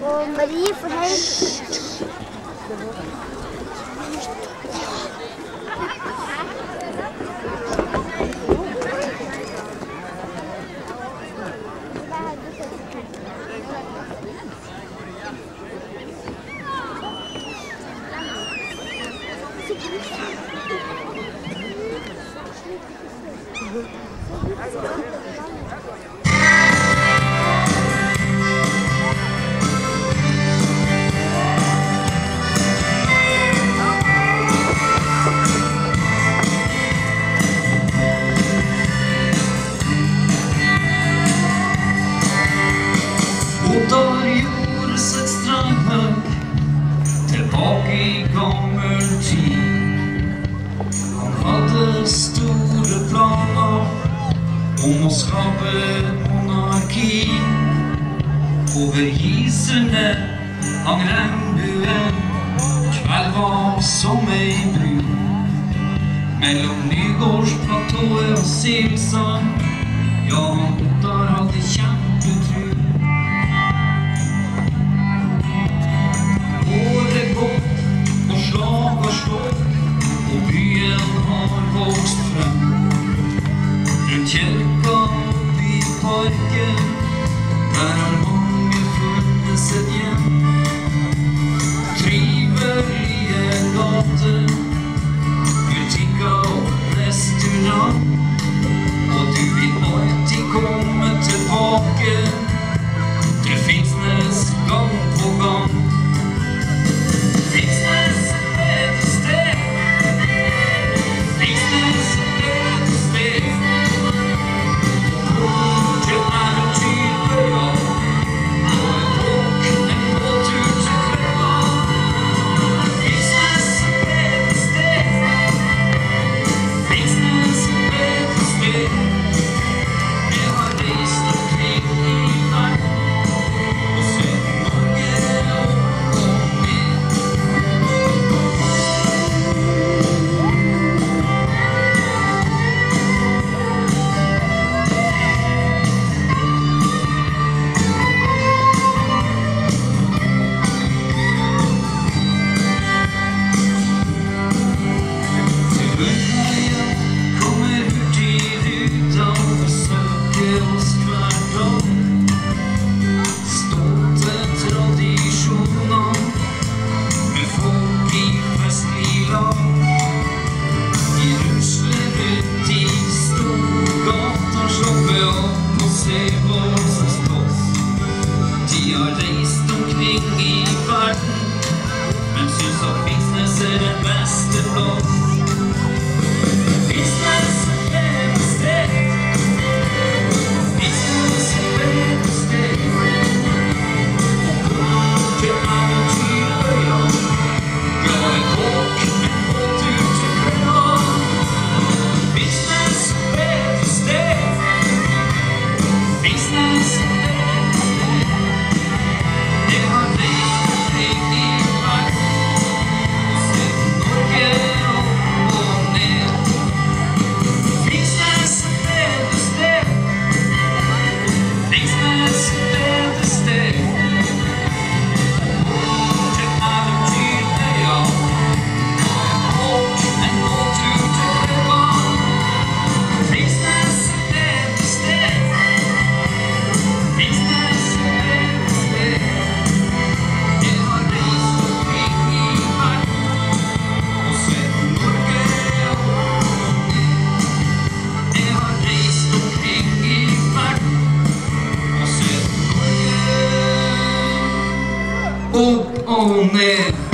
Oh, my hen. Thank you. tid. Han hadde store planer om å skape monarki. Over hisene hang regnbuen, kveld var som ei bru. Mellom Nygårdsplatået og Simsand, ja, Ottar hadde kjent cienko i pojekiem Harmonien funnes ett hjem Trivelige gater Menschen auf Business in den besten Los. Oh man.